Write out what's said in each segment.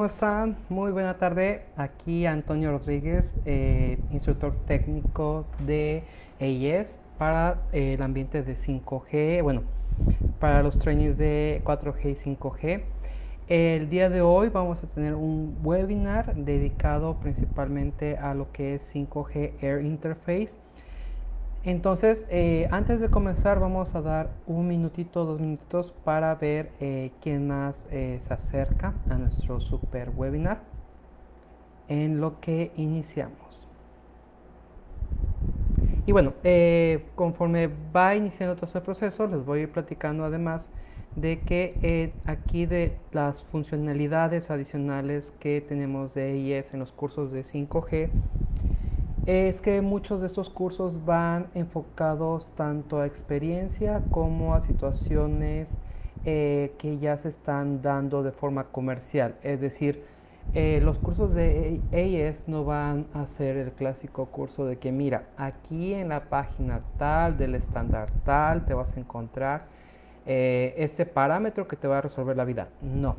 ¿Cómo están? Muy buena tarde. Aquí Antonio Rodríguez, eh, instructor técnico de AES para eh, el ambiente de 5G, bueno, para los trainings de 4G y 5G. El día de hoy vamos a tener un webinar dedicado principalmente a lo que es 5G Air Interface entonces, eh, antes de comenzar, vamos a dar un minutito, dos minutitos para ver eh, quién más eh, se acerca a nuestro super webinar en lo que iniciamos. Y bueno, conforme va iniciando todo este proceso, les voy a ir platicando además de que aquí de las funcionalidades adicionales que tenemos de IES en los cursos de 5G, es que muchos de estos cursos van enfocados tanto a experiencia como a situaciones eh, que ya se están dando de forma comercial. Es decir, eh, los cursos de AES no van a ser el clásico curso de que mira, aquí en la página tal del estándar tal te vas a encontrar eh, este parámetro que te va a resolver la vida. No.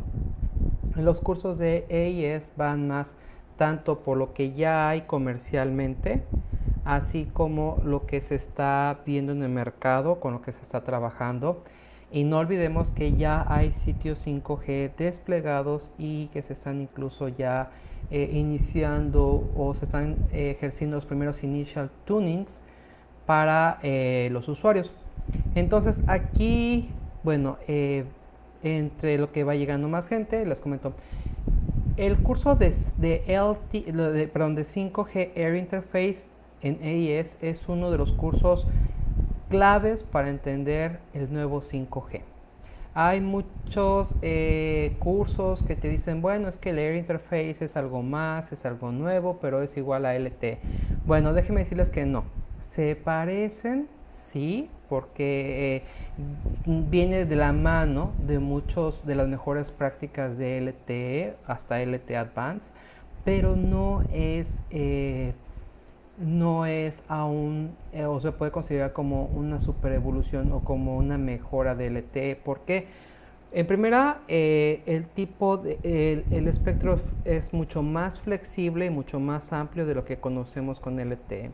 Los cursos de AES van más tanto por lo que ya hay comercialmente, así como lo que se está viendo en el mercado, con lo que se está trabajando. Y no olvidemos que ya hay sitios 5G desplegados y que se están incluso ya eh, iniciando o se están ejerciendo los primeros initial tunings para eh, los usuarios. Entonces aquí, bueno, eh, entre lo que va llegando más gente, les comento, el curso de, de, perdón, de 5G Air Interface en AES es uno de los cursos claves para entender el nuevo 5G. Hay muchos eh, cursos que te dicen, bueno, es que el Air Interface es algo más, es algo nuevo, pero es igual a LTE. Bueno, déjenme decirles que no. Se parecen, sí, porque eh, viene de la mano de muchos de las mejores prácticas de LTE hasta LTE Advanced, pero no es, eh, no es aún, eh, o se puede considerar como una super evolución o como una mejora de LTE. porque En primera, el tipo, de, el, espectro es mucho más flexible y mucho más amplio de lo que conocemos con LTE.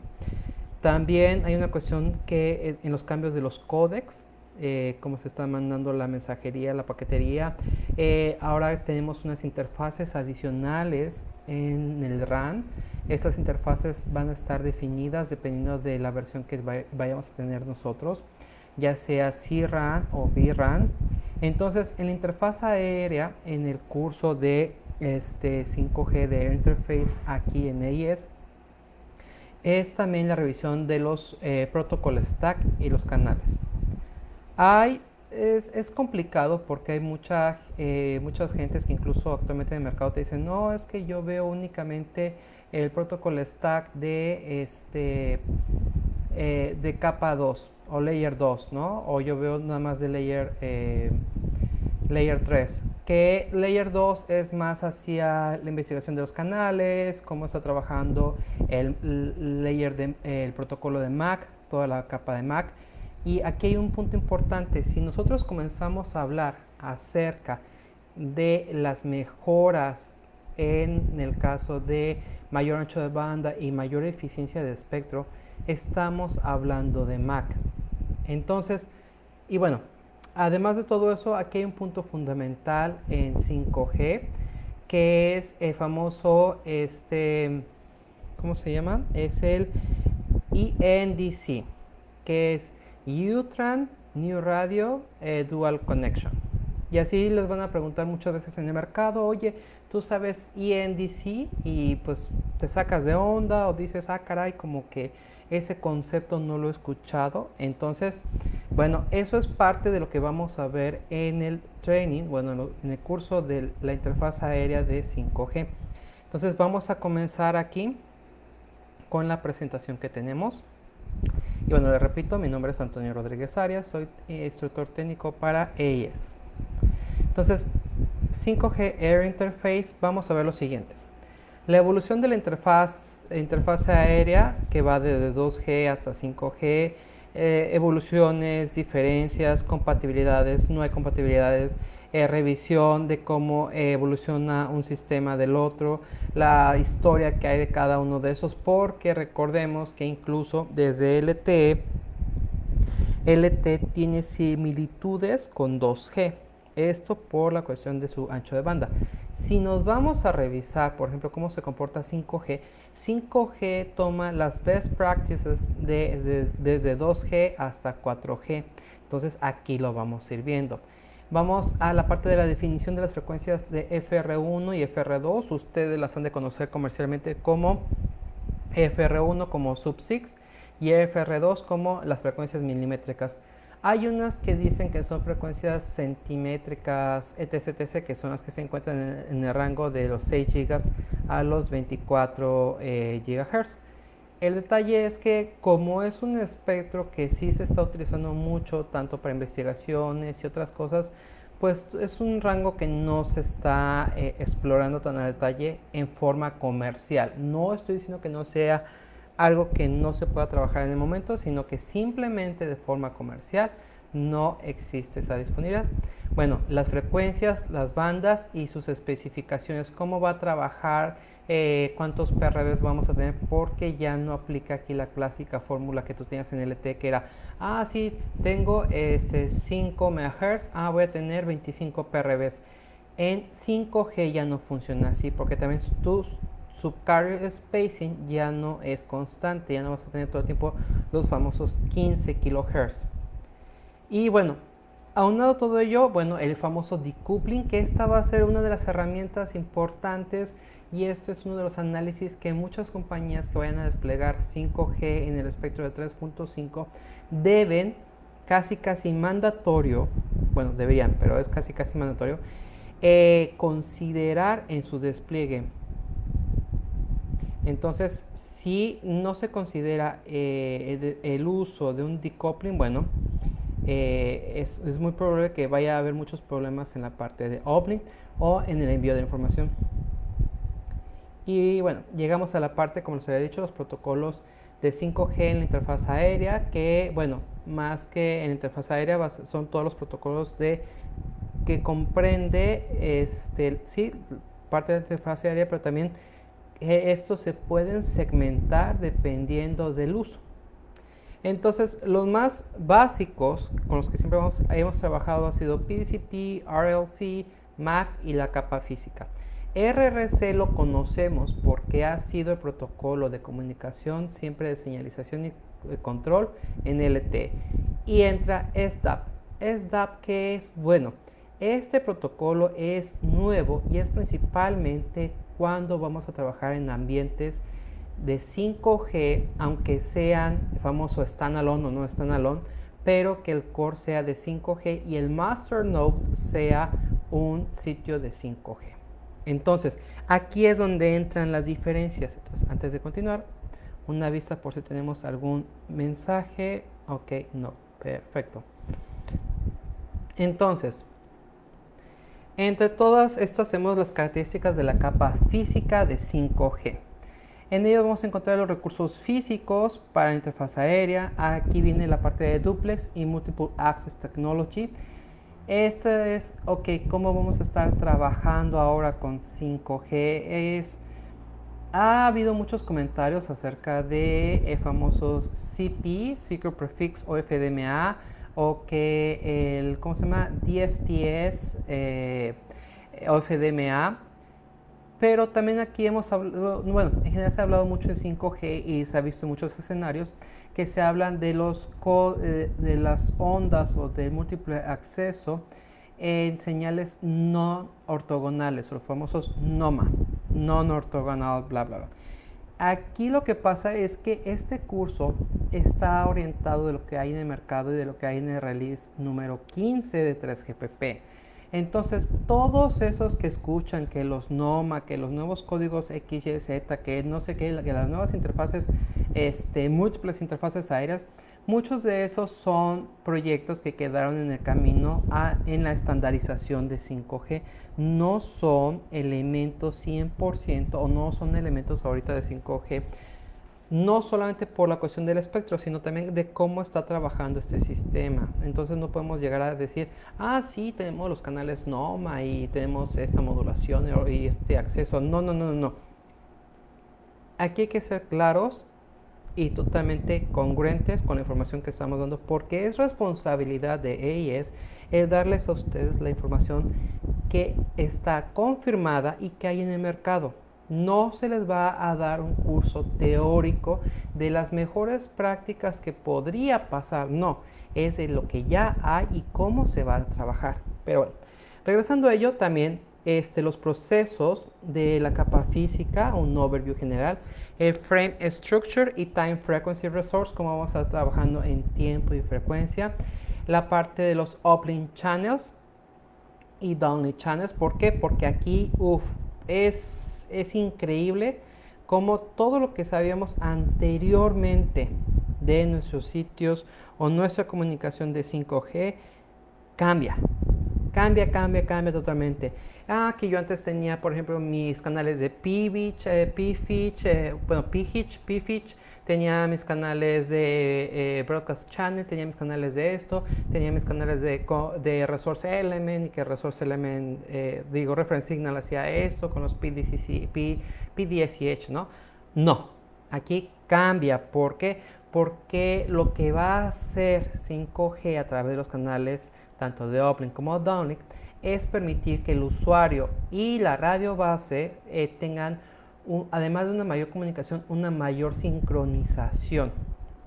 También hay una cuestión que en los cambios de los códecs, eh, cómo se está mandando la mensajería, la paquetería, eh, ahora tenemos unas interfaces adicionales en el RAN. Estas interfaces van a estar definidas dependiendo de la versión que vayamos a tener nosotros, ya sea C-RAN o B-RAN. Entonces, en la interfaz aérea, en el curso de este 5G de Interface aquí en AES, es también la revisión de los eh, protocolos stack y los canales. Hay, es, complicado porque hay mucha, eh, muchas gentes que incluso actualmente en el mercado te dicen, no, es que yo veo únicamente el protocolo stack de, este, eh, de capa 2 o layer 2, ¿no? O yo veo nada más de layer Layer 3, que Layer 2 es más hacia la investigación de los canales, cómo está trabajando el layer de, el protocolo de MAC, toda la capa de MAC. Y aquí hay un punto importante, si nosotros comenzamos a hablar acerca de las mejoras en el caso de mayor ancho de banda y mayor eficiencia de espectro, estamos hablando de MAC. Entonces, y bueno, Además de todo eso, aquí hay un punto fundamental en 5G, que es el famoso, este, ¿cómo se llama? Es el ENDC, que es UTRAN New Radio eh, Dual Connection. Y así les van a preguntar muchas veces en el mercado, oye, tú sabes ENDC y pues te sacas de onda o dices, ah, caray, como que ese concepto no lo he escuchado. Entonces, bueno, eso es parte de lo que vamos a ver en el training, bueno, en el curso de la interfaz aérea de 5G. Entonces, vamos a comenzar aquí con la presentación que tenemos. Y bueno, les repito, mi nombre es Antonio Rodríguez Arias, soy instructor técnico para AES. Entonces, 5G Air Interface, vamos a ver los siguientes. La evolución de la interfaz interfaz aérea que va desde 2G hasta 5G, eh, evoluciones, diferencias, compatibilidades, no hay compatibilidades, eh, revisión de cómo evoluciona un sistema del otro, la historia que hay de cada uno de esos, porque recordemos que incluso desde LTE, LTE tiene similitudes con 2G. Esto por la cuestión de su ancho de banda. Si nos vamos a revisar, por ejemplo, cómo se comporta 5G, 5G toma las best practices de, desde 2G hasta 4G. Entonces aquí lo vamos a ir viendo. Vamos a la parte de la definición de las frecuencias de FR1 y FR2. Ustedes las han de conocer comercialmente como FR1 como sub 6 y FR2 como las frecuencias milimétricas. Hay unas que dicen que son frecuencias centimétricas, etc, que son las que se encuentran en, el rango de los 6 GB a los 24 eh, GHz. El detalle es que como es un espectro que sí se está utilizando mucho, tanto para investigaciones y otras cosas, pues es un rango que no se está eh, explorando tan a detalle en forma comercial. No estoy diciendo que no sea algo que no se pueda trabajar en el momento, sino que simplemente de forma comercial no existe esa disponibilidad. Bueno, las frecuencias, las bandas y sus especificaciones, cómo va a trabajar, eh, cuántos PRBs vamos a tener, porque ya no aplica aquí la clásica fórmula que tú tenías en LT, que era, ah, sí, tengo este 5 MHz, ah, voy a tener 25 PRBs. En 5G ya no funciona así, porque también tus subcarrier spacing ya no es constante, ya no vas a tener todo el tiempo los famosos 15 kHz. Y bueno, aunado todo ello, bueno, el famoso decoupling, que esta va a ser una de las herramientas importantes y esto es uno de los análisis que muchas compañías que vayan a desplegar 5G en el espectro de 3.5 deben casi casi mandatorio, bueno, deberían, pero es casi casi mandatorio, eh, considerar en su despliegue. Entonces, si no se considera eh, el, uso de un decoupling, bueno, eh, es, muy probable que vaya a haber muchos problemas en la parte de uplink o en el envío de información. Y bueno, llegamos a la parte, como les había dicho, los protocolos de 5G en la interfaz aérea, que bueno, más que en la interfaz aérea son todos los protocolos de que comprende este sí parte de la interfaz aérea, pero también estos se pueden segmentar dependiendo del uso. Entonces, los más básicos con los que siempre hemos, trabajado ha sido PDCP, RLC, MAC y la capa física. RRC lo conocemos porque ha sido el protocolo de comunicación siempre de señalización y control en LTE. Y entra SDAP. SDAP que es, bueno, este protocolo es nuevo y es principalmente cuando vamos a trabajar en ambientes de 5G, aunque sean famoso standalone o no standalone, pero que el core sea de 5G y el master node sea un sitio de 5G. Entonces, aquí es donde entran las diferencias. Entonces, antes de continuar, una vista por si tenemos algún mensaje. Ok, no, perfecto. Entonces, entre todas estas tenemos las características de la capa física de 5G. En ello vamos a encontrar los recursos físicos para la interfaz aérea. Aquí viene la parte de duplex y multiple access technology. Esta es, ok, ¿cómo vamos a estar trabajando ahora con 5G? Es, ha habido muchos comentarios acerca de eh, famosos CP, Secret Prefix o FDMA o que el, ¿cómo se llama? DFTS eh, o FDMA. Pero también aquí hemos hablado, bueno, en general se ha hablado mucho de 5G y se ha visto en muchos escenarios que se hablan de, los eh, de las ondas o de múltiple acceso en señales no ortogonales, los famosos NOMA, non-ortogonal, bla, bla, bla. Aquí lo que pasa es que este curso está orientado de lo que hay en el mercado y de lo que hay en el release número 15 de 3GPP. Entonces, todos esos que escuchan que los NOMA, que los nuevos códigos XYZ, que no sé qué, que las nuevas interfaces, este, múltiples interfaces aéreas, Muchos de esos son proyectos que quedaron en el camino en la estandarización de 5G. No son elementos 100% o no son elementos ahorita de 5G no solamente por la cuestión del espectro, sino también de cómo está trabajando este sistema. Entonces no podemos llegar a decir, ah, sí, tenemos los canales NOMA y tenemos esta modulación y este acceso. No, no, no, no. Aquí hay que ser claros y totalmente congruentes con la información que estamos dando, porque es responsabilidad de AES el darles a ustedes la información que está confirmada y que hay en el mercado. No se les va a dar un curso teórico de las mejores prácticas que podría pasar, no, es de lo que ya hay y cómo se va a trabajar. Pero bueno, regresando a ello, también este, los procesos de la capa física, un overview general, el frame structure y time frequency resource, como vamos a estar trabajando en tiempo y frecuencia, la parte de los uplink channels y downlink channels. ¿Por qué? Porque aquí, uff, es es increíble como todo lo que sabíamos anteriormente de nuestros sitios o nuestra comunicación de 5G cambia. Cambia, cambia, cambia totalmente. Ah, que yo antes tenía, por ejemplo, mis canales de PFitch, eh, PFitch, eh, bueno, PHitch, PFitch, tenía mis canales de eh, Broadcast Channel, tenía mis canales de esto, tenía mis canales de, de Resource Element y que Resource Element, eh, digo, Reference Signal hacía esto con los PDCC, P, PDSH, ¿no? No, aquí cambia. ¿Por qué? Porque lo que va a hacer 5G a través de los canales tanto de uplink como downlink es permitir que el usuario y la radio base eh, tengan además de una mayor comunicación, una mayor sincronización.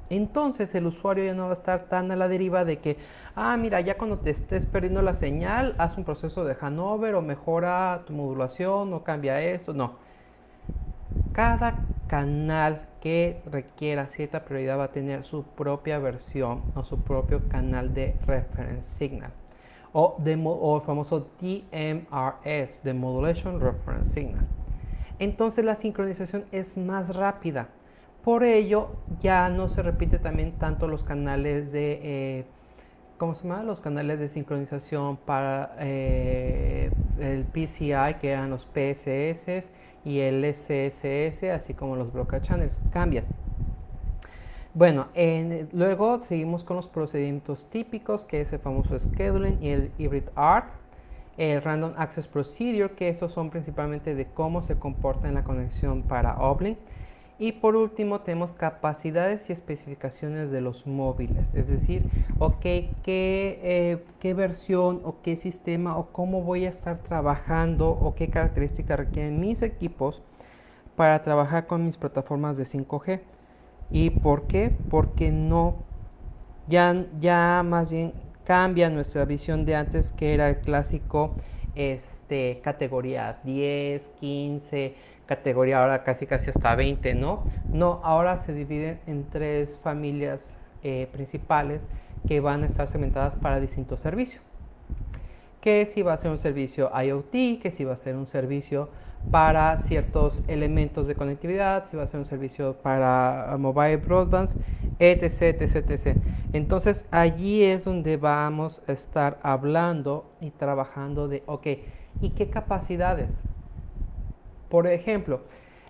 Entonces el usuario ya no va a estar tan a la deriva de que, ah, mira, ya cuando te estés perdiendo la señal, haz un proceso de Hanover o mejora tu modulación o cambia esto. No. Cada canal que requiera cierta prioridad va a tener su propia versión o su propio canal de reference signal o, el famoso DMRS, de Modulation Reference Signal entonces la sincronización es más rápida. Por ello ya no se repite también tanto los canales de, eh, ¿cómo se llama? Los canales de sincronización para eh, el PCI, que eran los PSS y el SSS, así como los broadcast channels, cambian. Bueno, luego seguimos con los procedimientos típicos, que es el famoso scheduling y el hybrid ARC el Random Access Procedure, que esos son principalmente de cómo se comporta en la conexión para Uplink. Y por último tenemos capacidades y especificaciones de los móviles, es decir, ok, qué, eh, qué versión o qué sistema o cómo voy a estar trabajando o qué características requieren mis equipos para trabajar con mis plataformas de 5G. ¿Y por qué? Porque no, ya, ya más bien cambia nuestra visión de antes que era el clásico este, categoría 10, 15, categoría ahora casi casi hasta 20, ¿no? No, ahora se dividen en tres familias eh, principales que van a estar segmentadas para distintos servicios. Que si va a ser un servicio IoT, que si va a ser un servicio para ciertos elementos de conectividad, si va a ser un servicio para mobile broadband, etc, etc, etc. Entonces allí es donde vamos a estar hablando y trabajando de, ok, ¿y qué capacidades? Por ejemplo,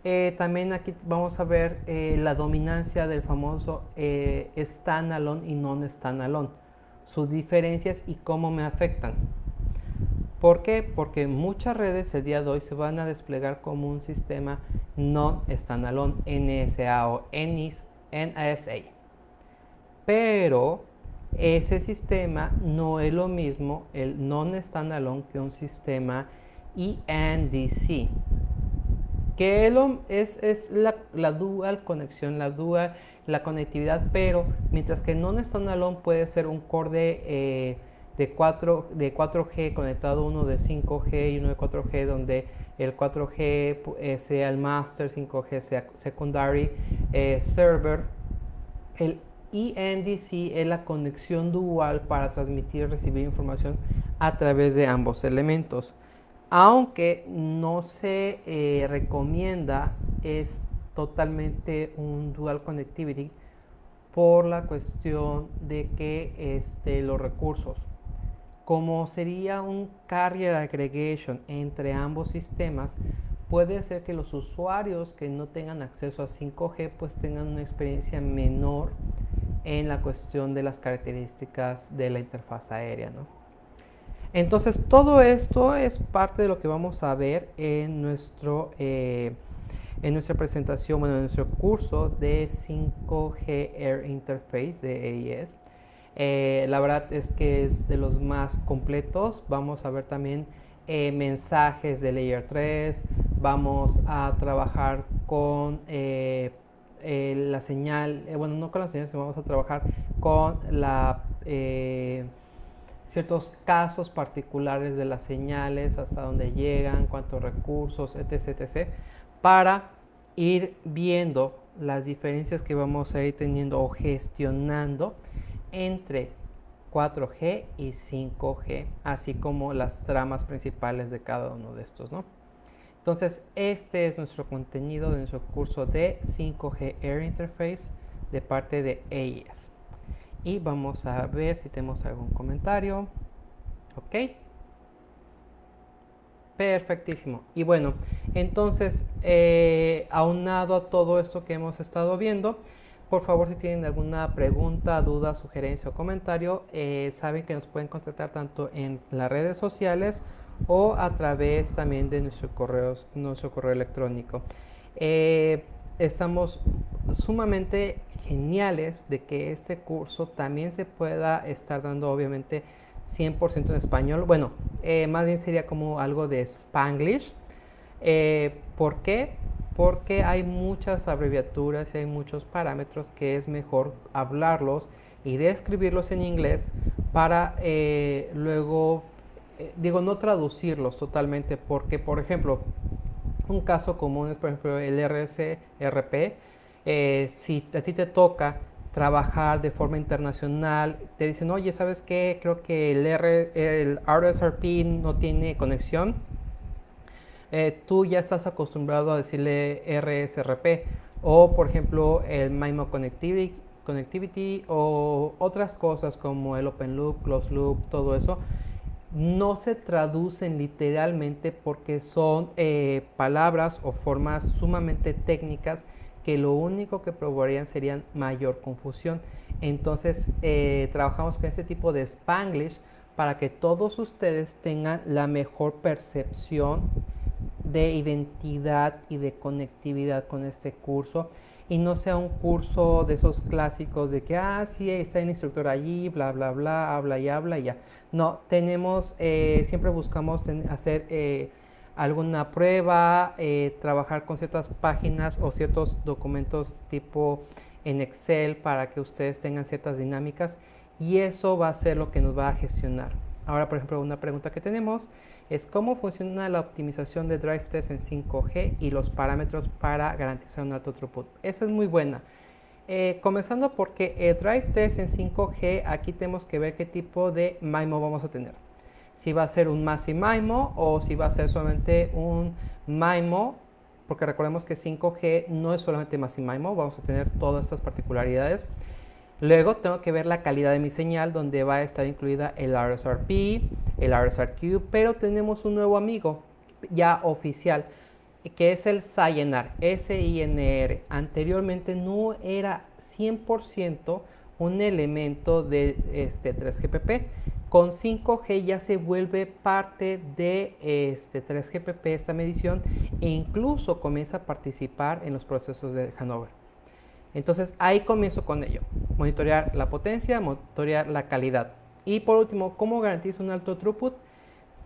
eh, también aquí vamos a ver eh, la dominancia del famoso eh, standalone y non-standalone, sus diferencias y cómo me afectan. ¿Por qué? Porque muchas redes el día de hoy se van a desplegar como un sistema non-standalone NSA o NSA. Pero ese sistema no es lo mismo el non-standalone que un sistema ENDC. Que es, la, dual conexión, la dual, la conectividad, pero mientras que non-standalone puede ser un core. Eh, de, 4, de 4G conectado uno de 5G y uno de 4G donde el 4G eh, sea el master, 5G sea secondary eh, server. El ENDC es la conexión dual para transmitir y recibir información a través de ambos elementos. Aunque no se eh, recomienda, es totalmente un dual connectivity por la cuestión de que este, los recursos como sería un carrier aggregation entre ambos sistemas, puede ser que los usuarios que no tengan acceso a 5G pues tengan una experiencia menor en la cuestión de las características de la interfaz aérea. ¿no? Entonces todo esto es parte de lo que vamos a ver en, nuestro, eh, en nuestra presentación, bueno, en nuestro curso de 5G Air Interface de AES. Eh, la verdad es que es de los más completos. Vamos a ver también eh, mensajes de Layer 3, vamos a trabajar con eh, la señal, bueno, no con la señal, sino vamos a trabajar con la, ciertos casos particulares de las señales, hasta dónde llegan, cuántos recursos, etc, etc, para ir viendo las diferencias que vamos a ir teniendo o gestionando entre 4G y 5G, así como las tramas principales de cada uno de estos, ¿no? Entonces, este es nuestro contenido de nuestro curso de 5G Air Interface de parte de AES. Y vamos a ver si tenemos algún comentario. Ok. Perfectísimo. Y bueno, entonces, eh, aunado a todo esto que hemos estado viendo, por favor, si tienen alguna pregunta, duda, sugerencia o comentario, eh, saben que nos pueden contactar tanto en las redes sociales o a través también de nuestro correo, nuestro correo electrónico. Eh, estamos sumamente geniales de que este curso también se pueda estar dando obviamente 100% en español. Bueno, eh, más bien sería como algo de Spanglish. ¿Por qué? Porque hay muchas abreviaturas y hay muchos parámetros que es mejor hablarlos y describirlos en inglés para eh, luego, eh, digo, no traducirlos totalmente, porque por ejemplo, un caso común es por ejemplo el RSRP, eh, si a ti te toca trabajar de forma internacional, te dicen, oye, ¿sabes qué? Creo que el, el RSRP no tiene conexión eh, tú ya estás acostumbrado a decirle RSRP o por ejemplo el MIMO connectivity, connectivity o otras cosas como el Open Loop, Closed Loop, todo eso no se traducen literalmente porque son eh, palabras o formas sumamente técnicas que lo único que provocarían serían mayor confusión. Entonces eh, trabajamos con este tipo de spanglish para que todos ustedes tengan la mejor percepción de identidad y de conectividad con este curso y no sea un curso de esos clásicos de que, ah, sí, está el instructor allí, bla, bla, bla, habla y habla y ya. No, tenemos, eh, siempre buscamos hacer eh, alguna prueba, eh, trabajar con ciertas páginas o ciertos documentos tipo en Excel para que ustedes tengan ciertas dinámicas y eso va a ser lo que nos va a gestionar. Ahora, por ejemplo, una pregunta que tenemos es cómo funciona la optimización de Drive Test en 5G y los parámetros para garantizar un alto throughput. Esa es muy buena. Eh, comenzando porque el Drive Test en 5G, aquí tenemos que ver qué tipo de MIMO vamos a tener. Si va a ser un Massive MIMO o si va a ser solamente un MIMO, porque recordemos que 5G no es solamente Massive MIMO, vamos a tener todas estas particularidades. Luego tengo que ver la calidad de mi señal donde va a estar incluida el RSRP, el RSRQ, pero tenemos un nuevo amigo ya oficial que es el SINR, S-I-N-R. Anteriormente no era 100% un elemento de este 3GPP. Con 5G ya se vuelve parte de este 3GPP esta medición e incluso comienza a participar en los procesos de Hanover. Entonces ahí comienzo con ello. Monitorear la potencia, monitorear la calidad. Y por último, ¿cómo garantizo un alto throughput?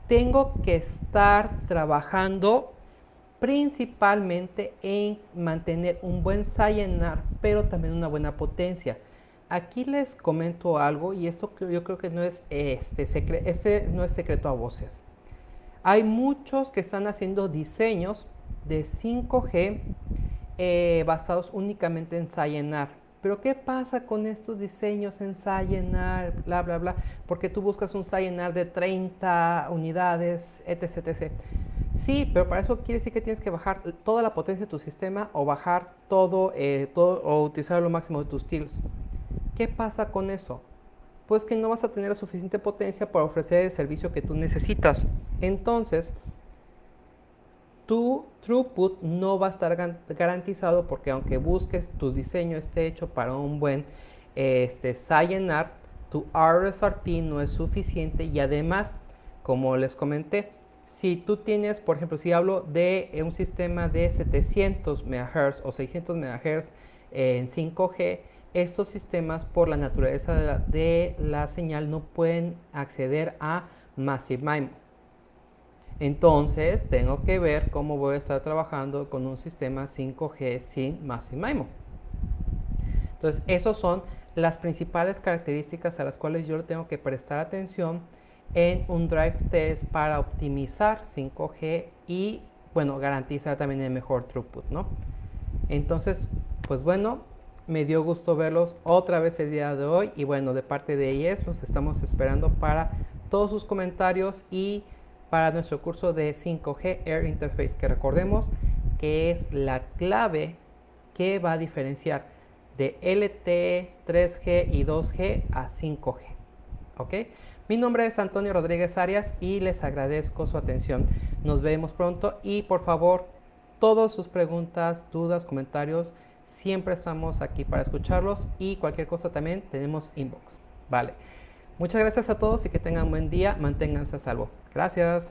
Tengo que estar trabajando principalmente en mantener un buen SINR, pero también una buena potencia. Aquí les comento algo y esto yo creo que no es, este, este no es secreto a voces. Hay muchos que están haciendo diseños de 5G eh, basados únicamente en Sayenar. Pero ¿qué pasa con estos diseños en bla, bla, bla? Porque tú buscas un Sayenar de 30 unidades, etc, etc. Sí, pero para eso quiere decir que tienes que bajar toda la potencia de tu sistema o bajar todo, eh, todo o utilizar lo máximo de tus tiles. ¿Qué pasa con eso? Pues que no vas a tener la suficiente potencia para ofrecer el servicio que tú necesitas. Entonces, tu throughput no va a estar garantizado porque aunque busques tu diseño esté hecho para un buen este, SciNR, tu RSRP no es suficiente y además, como les comenté, si tú tienes, por ejemplo, si hablo de un sistema de 700 MHz o 600 MHz en 5G, estos sistemas por la naturaleza de la, señal no pueden acceder a Massive MIMO. Entonces tengo que ver cómo voy a estar trabajando con un sistema 5G sin Massive MIMO. Entonces, esas son las principales características a las cuales yo tengo que prestar atención en un drive test para optimizar 5G y, bueno, garantizar también el mejor throughput, ¿no? Entonces, pues bueno, me dio gusto verlos otra vez el día de hoy y bueno, de parte de IES los estamos esperando para todos sus comentarios y para nuestro curso de 5G Air Interface, que recordemos que es la clave que va a diferenciar de LTE, 3G y 2G a 5G. ¿Ok? Mi nombre es Antonio Rodríguez Arias y les agradezco su atención. Nos vemos pronto y por favor, todas sus preguntas, dudas, comentarios, siempre estamos aquí para escucharlos y cualquier cosa también tenemos inbox. Vale. Muchas gracias a todos y que tengan buen día. Manténganse a salvo. Gracias.